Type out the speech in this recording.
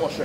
Poxa.